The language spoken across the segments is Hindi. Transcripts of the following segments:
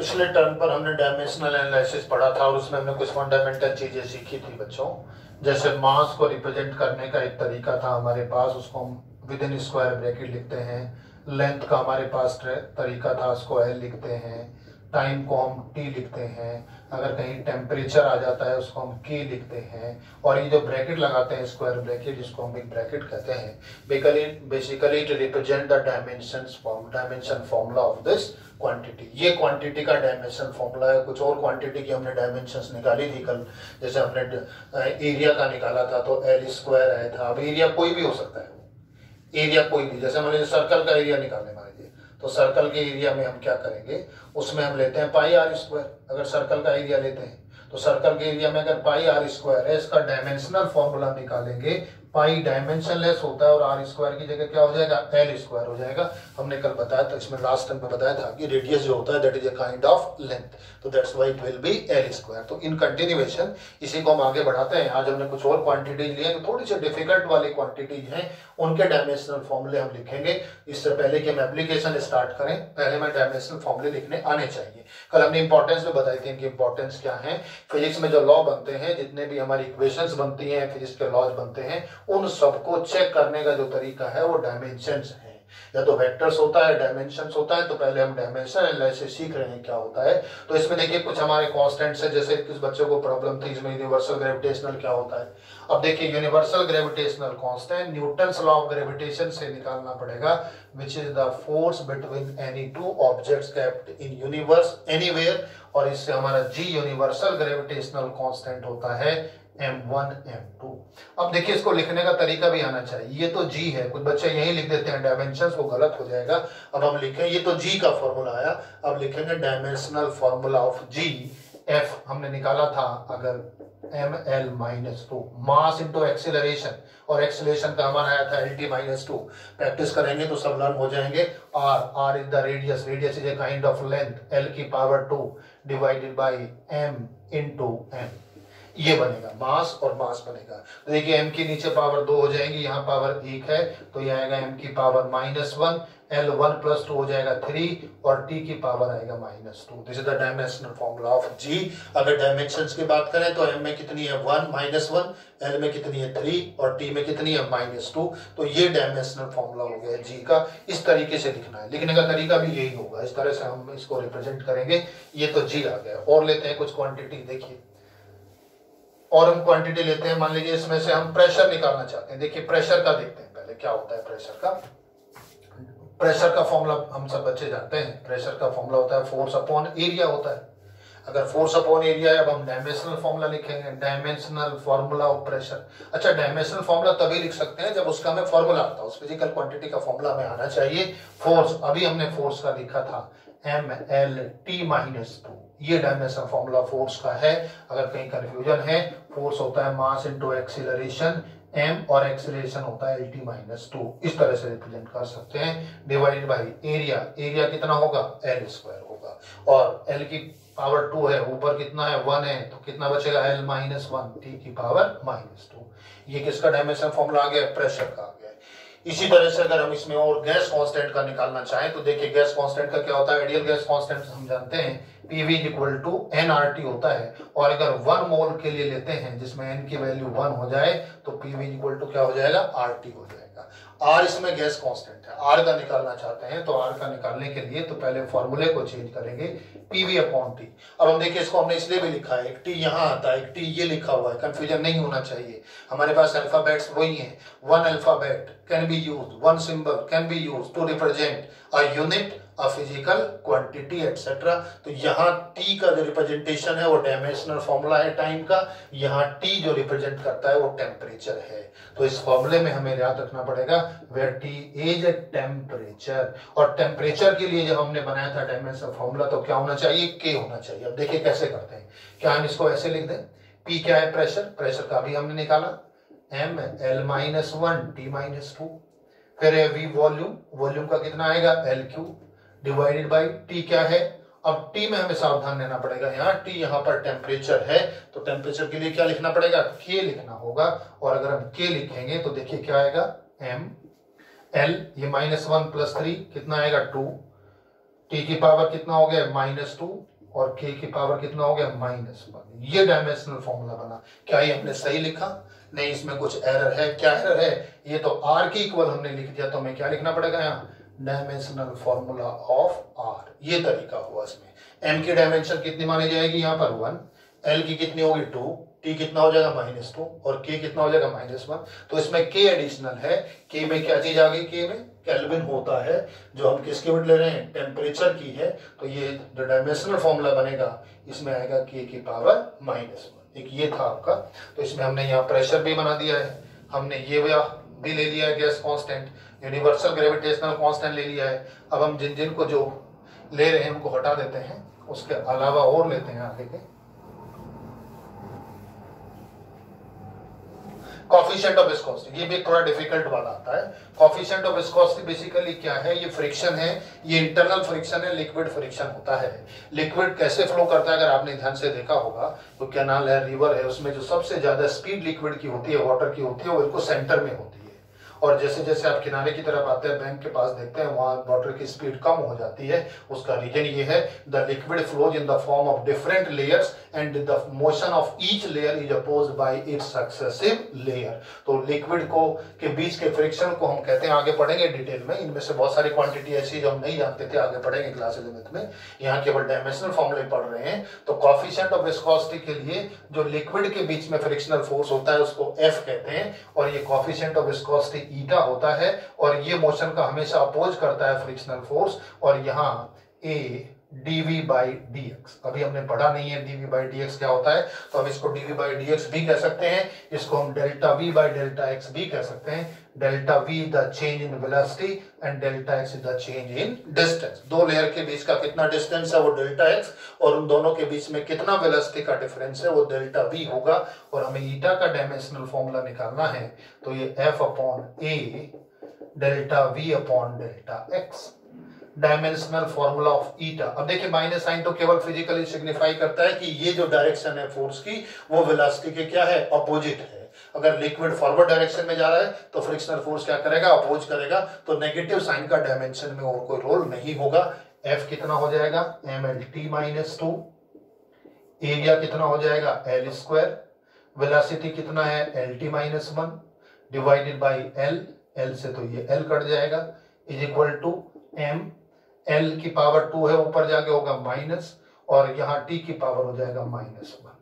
पिछले टर्म पर हमने डायमेंशनल एनालिसिस पढ़ा था और उसमें हमने कुछ फंडामेंटल चीज़ें सीखी थी बच्चों। जैसे मास को रिप्रेजेंट करने का एक तरीका था हमारे पास, उसको हम विद इन स्क्वायर ब्रैकेट लिखते हैं। लेंथ का हमारे पास तरीका था, उसको एल लिखते हैं। टाइम को हम टी लिखते हैं, अगर कहीं टेम्परेचर आ जाता है, उसको हम के लिखते हैं, और ये जो ब्रैकेट लगाते हैं स्क्वायर ब्रैकेट जिसको हम एक ब्रैकेट कहते हैं basically to represent the dimension dimension formula of this quantity ये क्वांटिटी का डायमेंशन फॉर्मूला है, कुछ और क्वांटिटी की हमने डायमेंशन निकाली थी कल, जैसे हमने एरिया का निकाला था तो एल स्क्वायर आया था अब एरिया कोई भी हो सकता है एरिया कोई भी, जैसे मैंने सर्कल का एरिया निकालने मान लीजिए। तो सर्कल के एरिया में हम क्या करेंगे? उसमें हम लेते हैं पाई आर स्क्वायर अगर सर्कल का एरिया लेते हैं तो सर्कल के एरिया में अगर पाई आर स्क्वायर है, इसका डायमेंशनल फॉर्मूला निकालेंगे। पाई डायमेंशन लेस होता है और आर स्क्वायर की जगह क्या हो जाएगा? एल स्क्वायर हो जाएगा। हमने कल बताया था, इसमें लास्ट टाइम में बताया था कि रेडियस जो होता है that is a kind of length तो that's why it will be L square तो इन कंटिन्यूएशन इसी को हम आगे बढ़ाते हैं। आज हमने कुछ और क्वांटिटीज लिए थोड़ी सी डिफ़िकल्ट वाली क्वांटिटीज हैं। उनके डायमेंशनल फॉर्मूले हम लिखेंगे। इससे पहले कि हम एप्लीकेशन स्टार्ट करें, पहले हमें डायमेंशनल फॉर्मूले लिखने आने चाहिए। कल हमने इंपॉर्टेंस में बताई थी इनकी इंपॉर्टेंस क्या है। फिजिक्स में जो लॉ बनते हैं, जितने भी हमारी इक्वेशन बनती हैं फिजिक्स के लॉज बनते हैं, उन सबको चेक करने का जो तरीका है, वो डायमेंशन है। या तो वेक्टर्स होता है डायमेंशन होता है तो पहले हम डायमेंशन एनालिसिस सीख रहे हैं क्या होता है। तो इसमें देखिए कुछ हमारे कॉन्स्टेंट्स है, जैसे किस बच्चों को प्रॉब्लम थी, इसमें यूनिवर्सल ग्रेविटेशनल क्या होता है। अब देखिए universal gravitational constant Newton law of gravitation से निकालना पड़ेगा which is the force between any two object kept in universe anywhere और इससे हमारा जी यूनिवर्सल ग्रेविटेशनल कांस्टेंट होता है m1 m2 अब देखिए, इसको लिखने का तरीका भी आना चाहिए। ये तो जी है। कुछ बच्चे यही लिख देते हैं डायमेंशन वो गलत हो जाएगा। अब हम लिखें, ये तो जी का फॉर्मूला आया। अब लिखेंगे dimensional formula of g, f हमने निकाला था अगर M L minus two mass into acceleration और एक्सिलेशन का हमारा आया था L T minus two practice करेंगे तो सब लर्न हो जाएँगे। R R is the radius radius is a kind of length L की power two divided by M into M ये बनेगा, मास और मास बनेगा। तो देखिए एम के नीचे पावर दो हो जाएँगी, यहाँ पावर एक है तो ये आएगा एम की power minus one L one plus two हो जाएगा थ्री और टी की पावर आएगा minus two this is the dimensional formula of G अगर डायमेंशन की बात करें तो एम में कितनी है वन माइनस वन एल में कितनी है थ्री और टी में कितनी है माइनस टू तो ये डायमेंशनल फॉर्मूला हो गया जी का। इस तरीके से लिखना है। लिखने का तरीका भी यही होगा, इस तरह से हम इसको रिप्रेजेंट करेंगे, ये तो जी आ गया। और लेते हैं कुछ क्वांटिटी देखिए। और हम क्वांटिटी लेते हैं, मान लीजिए इसमें से हम प्रेशर निकालना चाहते हैं। देखिए प्रेशर का देखते हैं पहले, क्या होता है प्रेशर का? प्रेशर का फॉर्मूला हम सब बच्चे जानते हैं। प्रेशर का फॉर्मूला होता है फोर्स अपॉन एरिया होता है। अगर फोर्स अपॉन एरिया है, अब हम डायमेंशनल फॉर्मूला लिखेंगे। डायमेंशनल फॉर्मूला ऑफ़ प्रेशर अच्छा डायमेंशनल फॉर्मूला तभी लिख सकते हैं जब उसका हमें फॉर्मूला आता है। उस फ़िज़िकल क्वांटिटी का फॉर्मूला में आना चाहिए। फोर्स अभी हमने फोर्स का लिखा था। M L T minus two ये डायमेंशन फॉर्मूला फोर्स का है। अगर कहीं कंफ्यूजन है फोर्स होता है मास इंटू एक्सिलरेशन एम और एक्सिलेशन होता है एल टी माइनस टू इस तरह से रिप्रेजेंट कर सकते हैं। डिवाइडेड बाई एरिया एरिया कितना होगा? एल स्क्वायर होगा। और एल की पावर टू है। ऊपर कितना है? वन है। तो कितना बचेगा? एल माइनस वन टी की पावर माइनस टू ये किसका डायमेंशन फॉर्मूला आ गया? प्रेशर का इसी तरह से अगर हम इसमें और गैस कांस्टेंट का निकालना चाहें तो देखिए गैस कांस्टेंट का क्या होता है? आइडियल गैस कांस्टेंट हम जानते हैं PV equal to N R T होता है। और अगर वन मोल के लिए लेते हैं, जिसमें एन की वैल्यू वन हो जाए तो पीवी इक्वल टू क्या हो जाएगा? आर टी हो जाएगा। आर इसमें गैस कांस्टेंट है। आर का निकालना चाहते हैं तो आर का निकालने के लिए तो पहले फॉर्मूले को चेंज करेंगे पीवी अपॉन टी अब हम देखिए, इसको हमने इसलिए भी लिखा है, एक टी यहाँ आता है, एक टी ये लिखा हुआ है। कंफ्यूजन नहीं होना चाहिए। हमारे पास अल्फाबेट्स वही है। One alphabet can be use one symbol can be use to represent a unit a physical quantity etcetera तो यहाँ टी का जो रिप्रेजेंटेशन है, वो डायमेंशनल फॉर्मूला है टाइम का. यहाँ टी जो रिप्रेजेंट करता है, वो टेम्परेचर है. तो इस फॉर्मूले में हमें याद रखना पड़ेगा where T is a temperature और टेम्परेचर के लिए जब हमने बनाया था डायमेंशनल फॉर्मूला तो क्या होना चाहिए? के होना चाहिए. अब देखिए कैसे करते हैं। क्या हम इसको ऐसे लिख दें? पी क्या है? प्रेशर प्रेशर का भी हमने निकाला। M L minus one T minus two फिर वी वॉल्यूम वॉल्यूम का कितना आएगा? L Q divided by T क्या है? अब टी में हमें सावधान रहना पड़ेगा यहाँ। टी यहाँ पर टेम्परेचर है तो टेम्परेचर के लिए क्या लिखना पड़ेगा? के लिखना होगा। और अगर हम के लिखेंगे तो देखिए क्या आएगा? एम एल ये माइनस वन प्लस थ्री कितना आएगा? टू टी की पावर कितना हो गया? माइनस टू और के की पावर कितना हो गया? माइनस वन ये डायमेंशनल फॉर्मूला बना। क्या ये हमने सही लिखा? नहीं, इसमें कुछ एरर है। क्या एरर है? ये तो आर के इक्वल हमने लिख दिया तो हमें क्या लिखना पड़ेगा यहाँ? डायमेंशनल फॉर्मूला ऑफ़ आर ये तरीका हुआ इसमें। एम की डायमेंशन कितनी मानी जाएगी यहाँ पर? वन एल की कितनी होगी? टू टी कितना हो जाएगा? माइनस टू और के कितना हो जाएगा? माइनस वन तो इसमें के एडिशनल है। के में क्या चीज़ आ गई? के में केल्विन होता है, जो हम किसकी यूनिट ले रहे हैं? टेम्परेचर की है। तो ये जो डायमेंशनल फॉर्मूला बनेगा। इसमें आएगा के की पावर माइनस वन एक ये था आपका। तो इसमें हमने यहाँ प्रेशर भी बना दिया है। हमने ये भी ले लिया है gas constant universal gravitational constant ले लिया है। अब हम जिन जिन को जो ले रहे हैं उनको हटा देते हैं, उसके अलावा और लेते हैं आगे के। कॉफिशियंट ऑफ़ विस्कोसिटी ये भी थोड़ा डिफ़िकल्ट वाला आता है। कॉफिशियंट ऑफ़ विस्कोसिटी बेसिकली क्या है? ये फ्रिक्शन है। ये इंटरनल फ्रिक्शन है लिक्विड फ्रिक्शन होता है। लिक्विड कैसे फ्लो करता है? अगर आपने ध्यान से देखा होगा तो कैनाल है? रिवर है, उसमें जो सबसे ज़्यादा स्पीड लिक्विड की होती है वाटर की होती है, वो बिल्कुल सेंटर में होती है। और जैसे जैसे आप किनारे की तरफ़ आते हैं बैंक के पास देखते हैं, वहाँ वाटर की स्पीड कम हो जाती है। उसका रीजन ये है the liquid flows in the form of different layers and the motion of each layer is oppose by its successive layer तो लिक्विड को के बीच के फ्रिक्शन को हम कहते हैं, आगे पढ़ेंगे डिटेल में। इनमें से बहुत सारी क्वांटिटी ऐसी जो हम नहीं जानते थे, आगे पढ़ेंगे क्लास इलेवेंथ में। यहाँ केवल डायमेंशनल फॉर्मुले पढ़ रहे हैं। तो कॉफिशेंट ऑफ़ विस्कोसिटी के लिए जो लिक्विड के बीच में फ्रिक्शनल फोर्स होता है, उसको एफ़ कहते हैं। और ये कॉफिशियंट ऑफ़ विस्कोसिटी ईटा होता है और ये मोशन का हमेशा अपोज करता है फ्रिक्शनल फोर्स और यहाँ A dv by D X अभी हमने पढ़ा नहीं है dv बाई डी क्या होता है तो अब इसको dv बाई डी भी कह सकते हैं, इसको हम delta v by delta X भी कह सकते हैं। Delta v the change in velocity and delta x is the change in distance दो लेयर के बीच का कितना डिस्टेंस है, वो डेल्टा x, और उन दोनों के बीच में कितना वेलोसिटी का डिफरेंस है, वो डेल्टा v होगा। और हमें ईटा का डायमेंशनल फॉर्मूला निकालना है तो ये f upon a delta v upon delta x dimensional formula of eta अब देखिए माइनस साइन तो केवल फिजिकली सिग्निफाई करता है कि ये जो डायरेक्शन है फोर्स की, वो वेलोसिटी के क्या है? अपोजिट है। अगर लिक्विड फॉरवर्ड डायरेक्शन में जा रहा है तो फ्रिक्शनल फोर्स क्या करेगा? अपोज करेगा। तो नेगेटिव साइन का डायमेंशन में और कोई रोल नहीं होगा। एफ़ कितना हो जाएगा? M L T minus two area कितना हो जाएगा? एल स्क्वायर वेलोसिटी कितना है? L T minus one divided by L L से तो ये एल कट जाएगा। Is equal to M L की पावर टू है, ऊपर जाके होगा माइनस और यहाँ टी की पावर हो जाएगा minus one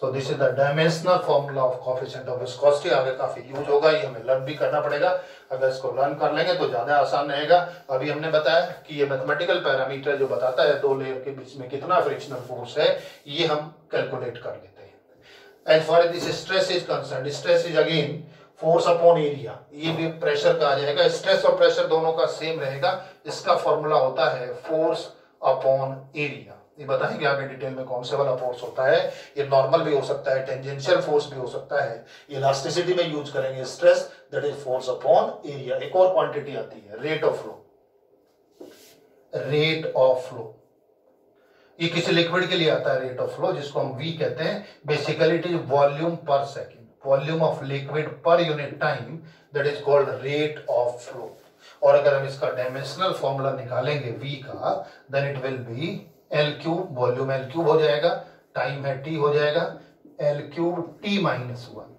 so this is the dimensional formula of coefficient of viscosity आगे काफ़ी यूज़ होगा, ये हमें लर्न भी करना पड़ेगा। अगर इसको लर्न कर लेंगे तो ज़्यादा आसान रहेगा। अभी हमने बताया कि ये मैथमेटिकल पैरामीटर जो बताता है, दो लेयर के बीच में कितना फ्रिक्शनल फोर्स है, ये हम कैलकुलेट कर लेते हैं। As far this stress is concern stress is again force upon area ये भी प्रेशर का आ जाएगा। स्ट्रेस और प्रेशर दोनों का सेम रहेगा। इसका फॉर्मूला होता है फोर्स अपॉन एरिया ये बताएँगे आगे डिटेल में कौन से वाला फोर्स होता है। ये नॉर्मल भी हो सकता है टेंजेंशियल फोर्स भी हो सकता है। इलास्टिसिटी में यूज़ करेंगे stress that is force upon area एक और क्वांटिटी आती है rate of flow rate of flow ये किसी लिक्विड के लिए आता है रेट ऑफ़ फ्लो जिसको हम वी कहते हैं। Basically it is volume per second volume of liquid per unit time that is called rate of flow और अगर हम इसका डायमेंशनल फॉर्मूला निकालेंगे v का then it will be L cube volume L cube हो जाएगा टाइम है t हो जाएगा L cube T minus one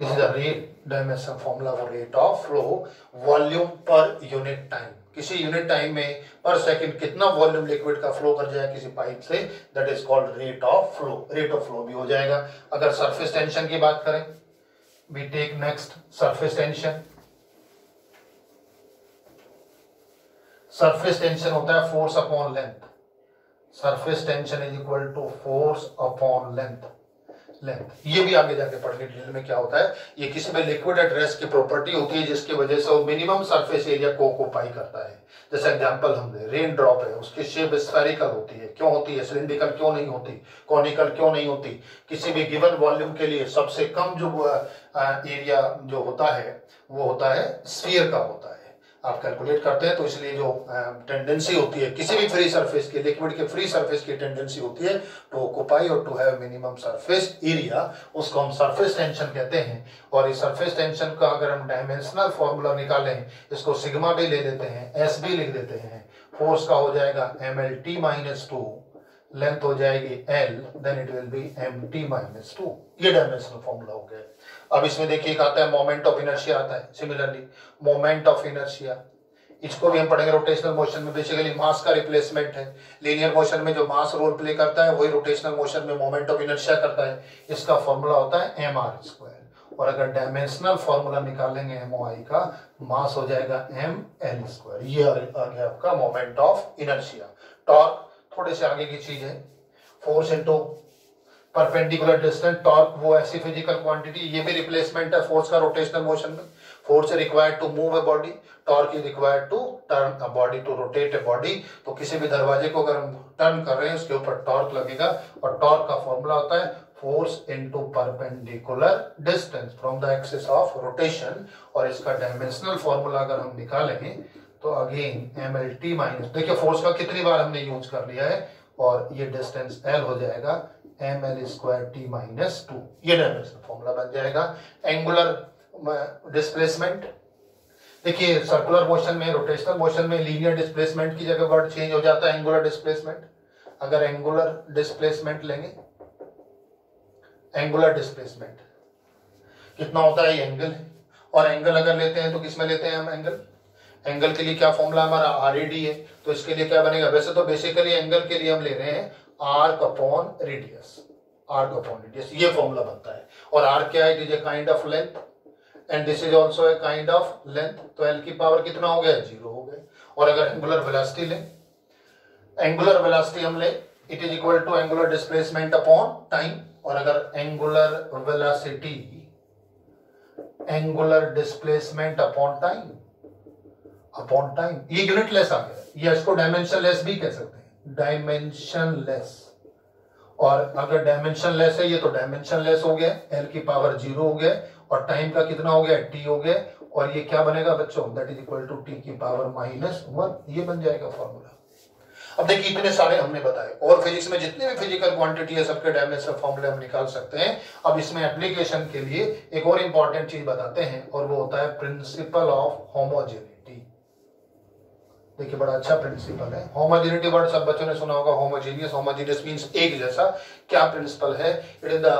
this is the rate dimension formula for rate of flow volume per unit time किसी यूनिट टाइम में पर सेकंड कितना वॉल्यूम लिक्विड का फ्लो कर जाए किसी पाइप से that is called rate of flow rate of flow भी हो जाएगा। अगर सरफेस टेंशन की बात करें we take next surface tension surface tension होता है force upon length surface tension is equal to force upon length length ये भी आगे जाके पढ़ने डिटेल में क्या होता है, ये किसी में लिक्विड एड्रेस की प्रॉपर्टी होती है, जिसकी वजह से वो मिनिमम सरफेस एरिया को ऑक्यूपाई करता है। जैसे एग्जांपल हमने रेन ड्रॉप है, उसकी शेप स्फेरिकल होती है। क्यों होती है? सिलिंड्रिकल क्यों नहीं होती? कॉनिकल क्यों नहीं होती? किसी भी गिवन वॉल्यूम के लिए सबसे कम जो एरिया जो होता है, वो होता है स्फीयर का होता है। आप कैलकुलेट करते हैं तो इसलिए जो टेंडेंसी होती है, किसी भी फ्री सरफेस की लिक्विड के फ्री सरफेस की टेंडेंसी होती है टू ऑक्यूपाई और to have minimum surface area उसको हम सरफेस टेंशन कहते हैं। और इस सरफेस टेंशन का अगर हम डायमेंशनल फॉर्मूला निकालें, इसको सिग्मा भी ले लेते हैं एस भी लिख देते हैं फोर्स का हो जाएगा M L T minus two length हो जाएगी L then it will be M T minus two ये डायमेंशनल फॉर्मूला हो गया। अब इसमें देखिए आता है मोमेंट ऑफ़ इनर्शिया आता है। सिमिलरली मोमेंट ऑफ़ इनर्शिया इसको भी हम पढ़ेंगे रोटेशनल मोशन में। बेसिकली मास का रिप्लेसमेंट है। लीनियर मोशन में जो मास रोल प्ले करता है, वही रोटेशनल मोशन में मोमेंट ऑफ़ इनर्शिया करता है। इसका फॉर्मूला होता है एम आर स्क्वायर और अगर डायमेंशनल फॉर्मूला निकालेंगे एमओआई का मास हो जाएगा एम एल स्क्वायर ये आ गया आपका मोमेंट ऑफ़ इनर्शिया टॉर्क थोड़े से आगे की चीज़ है। Force into perpendicular distance torque वो ऐसी फ़िज़िकल क्वांटिटी ये भी रिप्लेसमेंट है। फोर्स का रोटेशनल मोशन में। Force required to move a body torque is required to turn a body to rotate a body तो किसी भी दरवाजे को अगर हम टर्न कर रहे हैं, उसके ऊपर टॉर्क लगेगा। और टॉर्क का फॉर्मूला होता है force into perpendicular distance from the axis of rotation और इसका डायमेंशनल फॉर्मूला अगर हम निकालेंगे तो again M L T minus देखिए फोर्स का कितनी बार हमने यूज़ कर लिया है, और ये डिस्टेंस एल हो जाएगा M L square T minus two ये डायमेंशनल फॉर्मूला बन जाएगा. एंगुलर डिस्प्लेसमेंट देखिए सर्कुलर मोशन में रोटेशनल मोशन में लीनियर डिस्प्लेसमेंट की जगह वर्ड चेंज हो जाता है एंगुलर डिस्प्लेसमेंट अगर एंगुलर डिस्प्लेसमेंट लेंगे एंगुलर डिस्प्लेसमेंट कितना होता है ये एंगल और एंगल अगर लेते हैं तो किसमें लेते हैं हम एंगल एंगल के लिए क्या फॉर्मूला हमारा आर है तो इसके लिए क्या बनेगा? वैसे तो बेसिकली एंगल के लिए हम ले रहे हैं arc upon radius arc upon radius ये फॉर्मूला बनता है। और आर क्या है? Kind of length and this is also a kind of length तो एल की पावर कितना हो गया? ज़ीरो हो गया। और अगर एंगुलर वेलासिटी लें एंगुलर वेलोसिटी हम ले it is equal to angular displacement upon time और अगर angular velocity angular displacement upon time upon time ये यूनिट लेस आ गया। ये इसको डायमेंशन लेस भी कह सकते हैं। डायमेंशन लेस और अगर डायमेंशन लेस है, ये तो डायमेंशन लेस हो गया। एल की पावर ज़ीरो हो गया। और टाइम का कितना हो गया? टी हो गया। और ये क्या बनेगा बच्चों? That is equal to T की पावर माइनस वन ये बन जाएगा फॉर्मूला अब देखिए, इतने सारे हमने बताए। और फिजिक्स में जितने भी फ़िज़िकल क्वांटिटी है, सबके डायमेंशन फॉर्मूले हम निकाल सकते हैं। अब इसमें एप्लीकेशन के लिए एक और इंपॉर्टेंट चीज़ बताते हैं। और वो होता है प्रिंसिपल ऑफ़ होमोजेनिटी देखिए, बड़ा अच्छा प्रिंसिपल है। होमोजेनिटी वर्ड सब बच्चों ने सुना होगा। होमोजेनियस होमोजेनियस मींस एक जैसा। क्या प्रिंसिपल है? It is the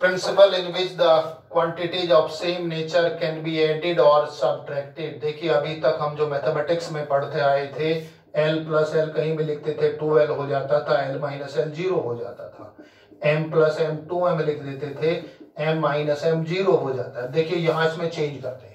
principle in which the quantities of same nature can be added और सब्ट्रैक्टेड देखिए, अभी तक हम जो मैथमेटिक्स में पढ़ते आए थे एल प्लस एल कहीं भी लिखते थे टू एल हो जाता था एल माइनस एल ज़ीरो हो जाता था। M plus M two M लिख देते थे एम माइनस एम ज़ीरो हो जाता। है देखिए, यहाँ इसमें चेंज करते हैं।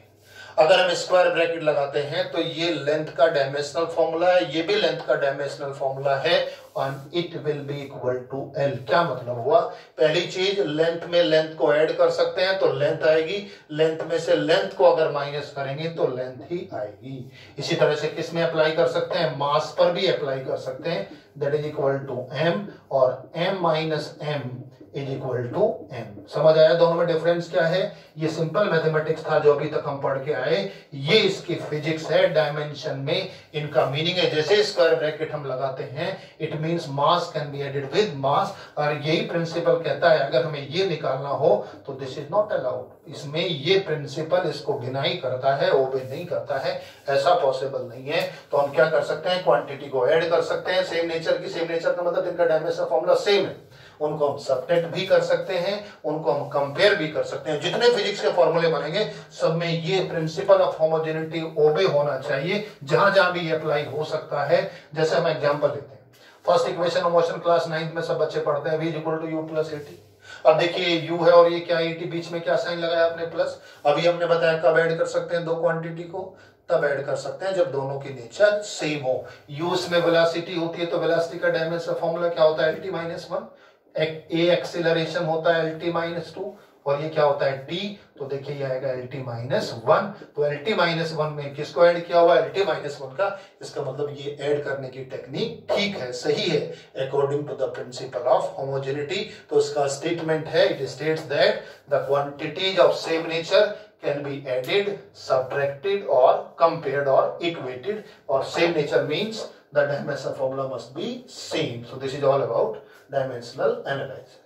अगर हम स्क्वायर ब्रैकेट लगाते हैं तो ये लेंथ का डायमेंशनल फॉर्मूला है, ये भी लेंथ का डायमेंशनल फॉर्मूला है और it will be equal to L क्या मतलब हुआ? पहली चीज़ लेंथ में लेंथ को ऐड कर सकते हैं तो लेंथ आएगी। लेंथ में से लेंथ को अगर माइनस करेंगे तो लेंथ ही आएगी। इसी तरह से किसमें अप्लाई कर सकते हैं? मास पर भी अप्लाई कर सकते हैं। That is equal to M और M minus M is equal to M समझ आया दोनों में डिफरेंस क्या है? ये सिंपल मैथमेटिक्स था जो अभी तक हम पढ़ के आए। ये इसकी फिजिक्स है डायमेंशन में इनका मीनिंग है। जैसे स्क्वायर ब्रैकेट हम लगाते हैं it means mass can be added with mass और यही प्रिंसिपल कहता है, अगर हमें ये निकालना हो तो दिस इज़ नॉट अलाउड इसमें ये प्रिंसिपल इसको डिनाई करता है ओबे नहीं करता है, ऐसा पॉसिबल नहीं है। तो हम क्या कर सकते हैं? क्वांटिटी को ऐड कर सकते हैं। सेम नेचर की सेम नेचर का मतलब इनका डायमेंशन फॉर्मूला सेम है। उनको हम सब्टेक्ट भी कर सकते हैं, उनको हम कंपेयर भी कर सकते हैं। जितने फिजिक्स के फॉर्मूले बनेंगे, सब में ये प्रिंसिपल ऑफ़ होमोजेनिटी ओबे होना चाहिए, जहाँ जहाँ भी ये अप्लाई हो सकता है। जैसे हम एग्ज़ाम्पल लेते हैं। First equation motion class ninth में सब बच्चे पढ़ते हैं V equal to U plus AT अब देखिए यू है और ये क्या ईटी बीच में क्या साइन लगाया आपने? प्लस अभी हमने बताया कब ऐड कर सकते हैं दो क्वांटिटी को? तब ऐड कर सकते हैं जब दोनों की नेचर सेम हो। यू में वेलासिटी होती है तो वेलासिटी का डायमेंशन फॉर्मूला क्या होता है? L T minus one A acceleration होता है एल टी माइनस टू और ये क्या होता है? टी तो देखिए ये आएगा एल टी माइनस वन तो एल टी माइनस वन में किसको ऐड किया हुआ? एल टी माइनस वन का। इसका मतलब ये ऐड करने की टेक्निक ठीक है, सही है। According to the principle of homogeneity तो इसका स्टेटमेंट है it state that the quantities of same nature can be added subtracted और कंपेयर्ड और इक्वेटेड और same nature means the dimensional formula must be same so this is all about dimensional analysis